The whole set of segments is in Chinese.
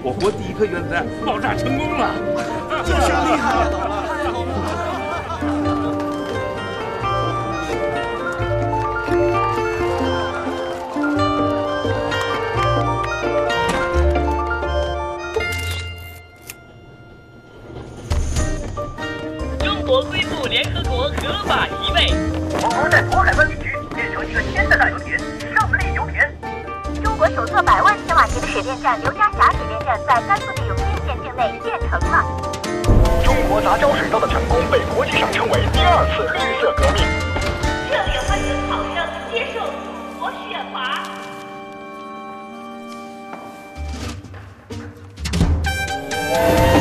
我国第一颗原子弹爆炸成功了，太厉害了！中国恢复联合国合法席位，我国在渤海湾地区建成一个新的大油田——胜利油田。中国首座百万。水电站刘家峡水电站在甘肃的永定县境内建成了。中国杂交水稻的成功被国际上称为第二次绿色革命。热烈欢迎考生接受祖国选拔。香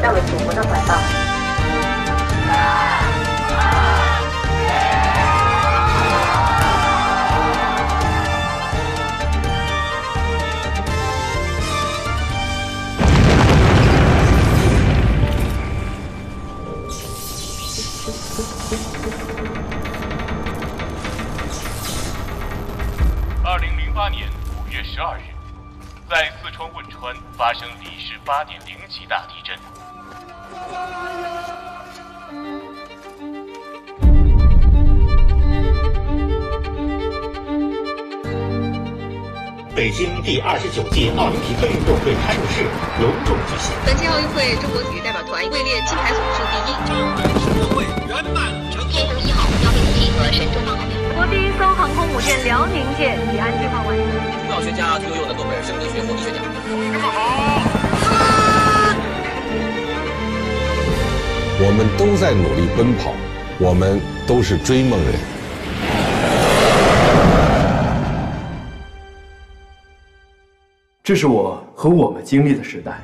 回到了祖国的怀抱。二零零八年五月十二日，在四川汶川发生历时八点零级大地震。北京第二十九届奥林匹克运动会开幕式隆重举行。本届奥运会，中国体育代表团位列金牌总数第一。冬奥会圆满成功天宫一号标飞机和神舟八号我国第一艘航空母舰辽宁舰已安计划完成。中药学家拥有的诺贝尔生理学和医学奖。我们都在努力奔跑，我们都是追梦人。这是我和我们经历的时代。